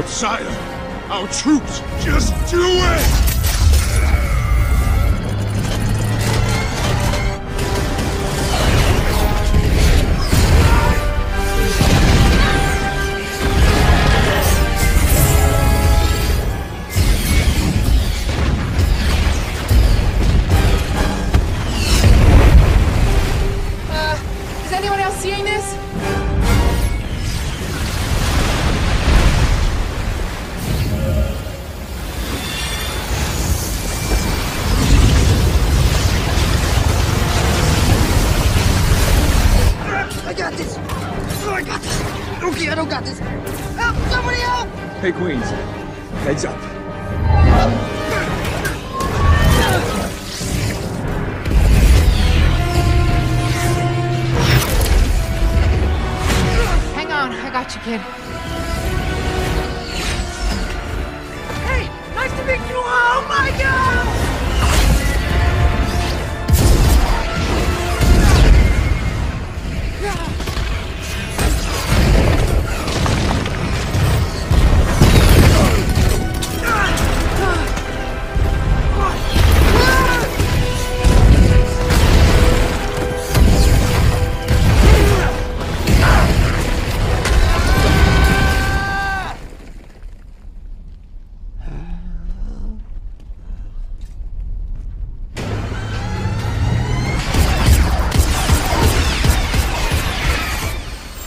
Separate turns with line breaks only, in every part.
But sire, our troops, just do it!
I don't got this. Help! Somebody help! Hey, Queens. Heads up.
Hang on. I got you, kid.
Hey! Nice to meet you! Oh, my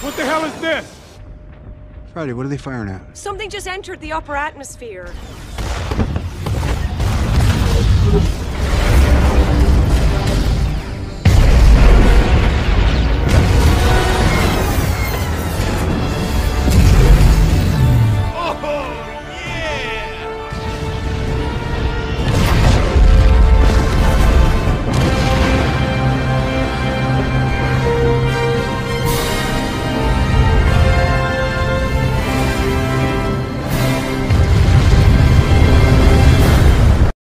What the hell is this?
Friday, what are they firing at?
Something just entered the upper atmosphere.